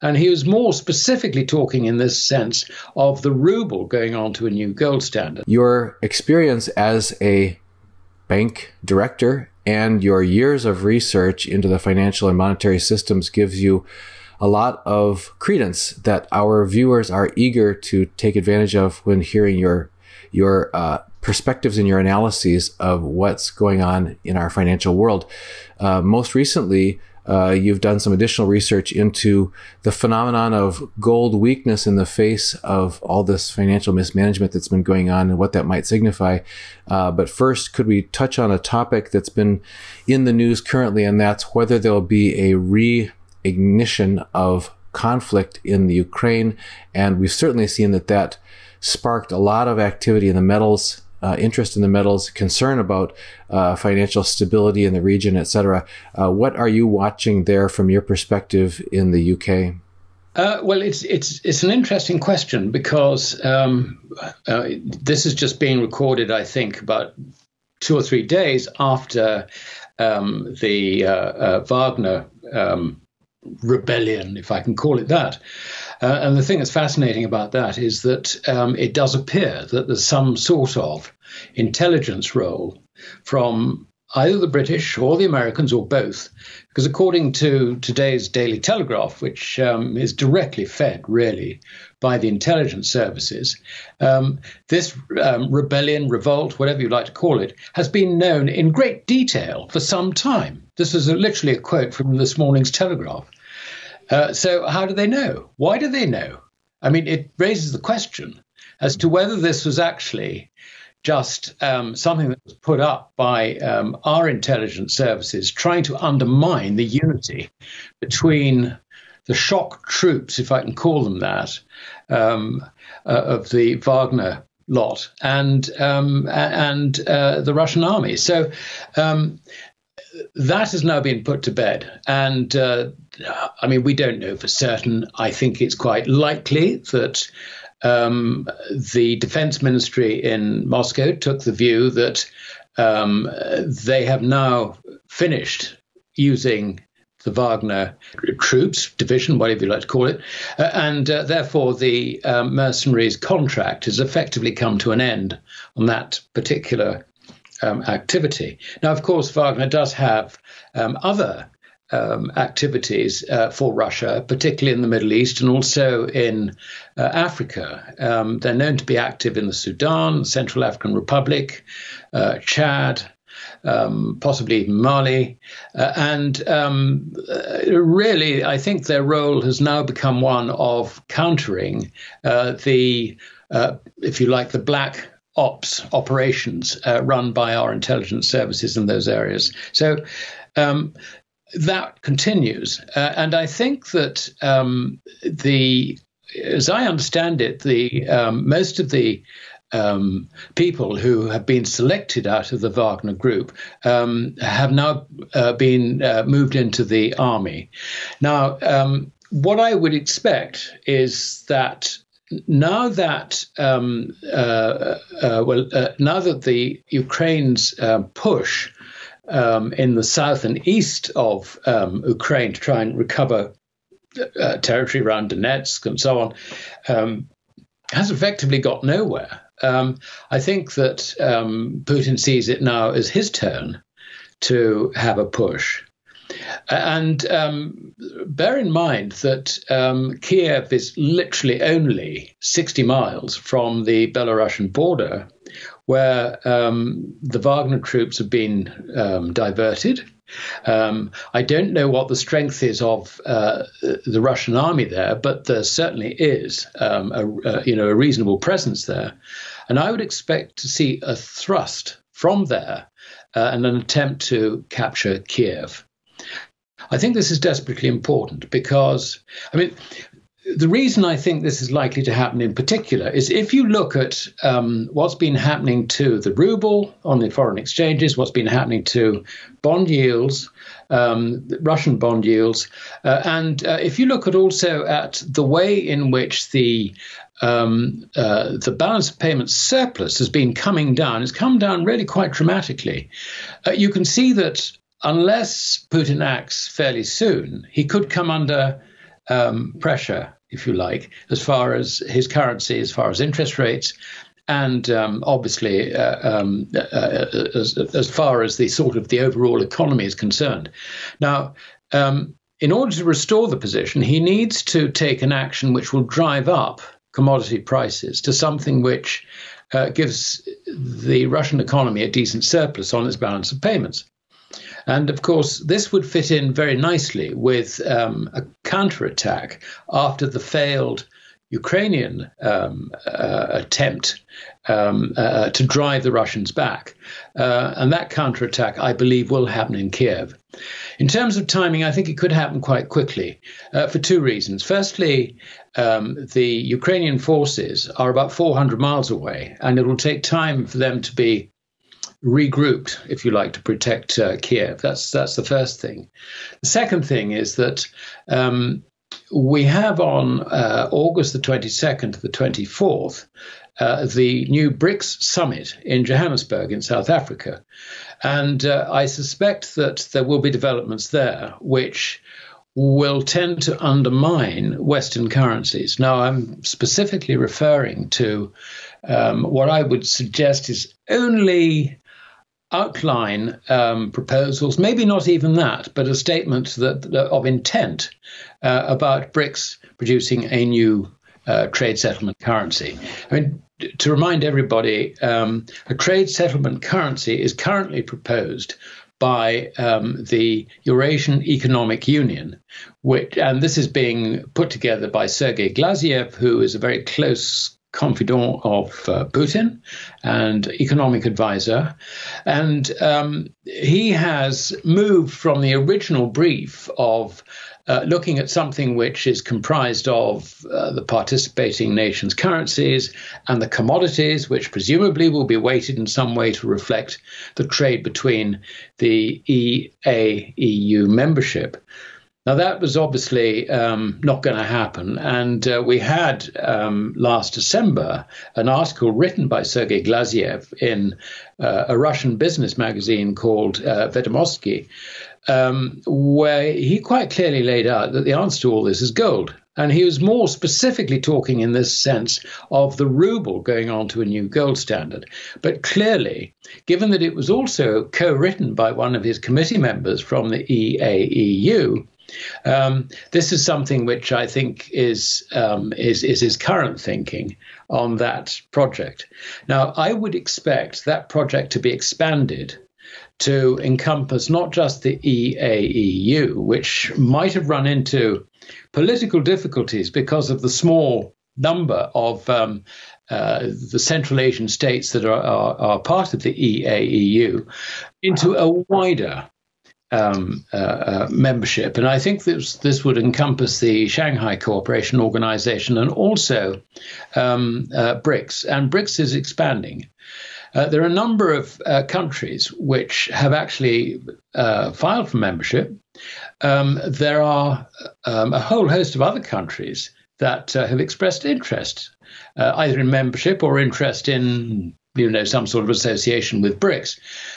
And he was more specifically talking in this sense of the ruble going on to a new gold standard. Your experience as a bank director and your years of research into the financial and monetary systems gives you a lot of credence that our viewers are eager to take advantage of when hearing your your uh, perspectives and your analyses of what's going on in our financial world. Uh, most recently, uh, you've done some additional research into the phenomenon of gold weakness in the face of all this financial mismanagement that's been going on and what that might signify. Uh, but first, could we touch on a topic that's been in the news currently, and that's whether there'll be a reignition of conflict in the Ukraine? And we've certainly seen that that sparked a lot of activity in the metals uh, interest in the metals, concern about uh, financial stability in the region, etc. Uh, what are you watching there from your perspective in the UK? Uh, well, it's it's it's an interesting question because um, uh, this is just being recorded, I think, about two or three days after um, the uh, Wagner um, rebellion, if I can call it that. Uh, and the thing that's fascinating about that is that um, it does appear that there's some sort of intelligence role from either the British or the Americans or both. Because according to today's Daily Telegraph, which um, is directly fed really by the intelligence services, um, this um, rebellion, revolt, whatever you like to call it, has been known in great detail for some time. This is a, literally a quote from this morning's Telegraph. Uh, so, how do they know? Why do they know? I mean, it raises the question as to whether this was actually just um, something that was put up by um, our intelligence services trying to undermine the unity between the shock troops, if I can call them that, um, uh, of the Wagner lot and um, and uh, the Russian army. So um, that has now been put to bed. And uh, I mean, we don't know for certain. I think it's quite likely that um, the defense ministry in Moscow took the view that um, they have now finished using the Wagner troops, division, whatever you like to call it, uh, and uh, therefore the um, mercenaries' contract has effectively come to an end on that particular um, activity. Now, of course, Wagner does have um, other um, activities uh, for Russia, particularly in the Middle East and also in uh, Africa. Um, they're known to be active in the Sudan, Central African Republic, uh, Chad. Um, possibly even Mali. Uh, and um, uh, really, I think their role has now become one of countering uh, the, if you like, the black ops operations uh, run by our intelligence services in those areas. So um, that continues, uh, and I think that um, the, as I understand it, the um, most of the um, people who have been selected out of the Wagner group um, have now uh, been uh, moved into the army. Now, um, what I would expect is that now that um, uh, uh, well, uh, now that the Ukraine's uh, push um, in the south and east of um, Ukraine to try and recover uh, territory around Donetsk and so on um, has effectively got nowhere. Um, I think that um, Putin sees it now as his turn to have a push. And um, bear in mind that um, Kiev is literally only 60 miles from the Belarusian border, where um, the Wagner troops have been um, diverted. Um, I don't know what the strength is of uh, the Russian army there, but there certainly is um, a, a, you know a reasonable presence there, and I would expect to see a thrust from there uh, and an attempt to capture Kiev. I think this is desperately important because, I mean, the reason I think this is likely to happen in particular is if you look at um, what's been happening to the ruble on the foreign exchanges, what's been happening to bond yields, um, Russian bond yields, uh, and uh, if you look at also at the way in which the um, uh, the balance of payments surplus has been coming down, it's come down really quite dramatically. Uh, you can see that unless Putin acts fairly soon, he could come under um, pressure, if you like, as far as his currency, as far as interest rates, and um, obviously uh, um, uh, as, as, far as the sort of the overall economy is concerned. Now, um, in order to restore the position, he needs to take an action which will drive up commodity prices to something which uh, gives the Russian economy a decent surplus on its balance of payments. And of course, this would fit in very nicely with um, a counterattack after the failed Ukrainian um, uh, attempt um, uh, to drive the Russians back. Uh, and that counterattack, I believe, will happen in Kiev. In terms of timing, I think it could happen quite quickly uh, for two reasons. Firstly, um, the Ukrainian forces are about 400 miles away, and it will take time for them to be regrouped, if you like, to protect uh, Kiev. That's that's the first thing. The second thing is that um, we have on uh, August the 22nd to the 24th uh, the new BRICS summit in Johannesburg in South Africa. And uh, I suspect that there will be developments there which will tend to undermine Western currencies. Now, I'm specifically referring to um, what I would suggest is only outline um, proposals, maybe not even that, but a statement that, of intent uh, about BRICS producing a new uh, trade settlement currency. I mean, to remind everybody, um, a trade settlement currency is currently proposed by um, the Eurasian Economic Union, which, and this is being put together by Sergei Glaziev, who is a very close confidant of uh, Putin and economic advisor. And um, he has moved from the original brief of uh, looking at something which is comprised of uh, the participating nations' currencies and the commodities, which presumably will be weighted in some way to reflect the trade between the EA EU membership. Now, that was obviously um, not going to happen. And uh, we had um, last December an article written by Sergei Glaziev in uh, a Russian business magazine called uh, Vedomosti, um, where he quite clearly laid out that the answer to all this is gold. And he was more specifically talking in this sense of the ruble going on to a new gold standard. But clearly, given that it was also co written by one of his committee members from the EAEU, um, this is something which I think is, um, is is his current thinking on that project. Now, I would expect that project to be expanded to encompass not just the EAEU, which might have run into political difficulties because of the small number of um, uh, the Central Asian states that are, are, are, part of the EAEU, into a wider um, uh, uh, membership. And I think this, this would encompass the Shanghai Cooperation Organization and also um, uh, BRICS. And BRICS is expanding. Uh, there are a number of uh, countries which have actually uh, filed for membership. Um, there are um, a whole host of other countries that have expressed interest, either in membership or interest in you know some sort of association with BRICS.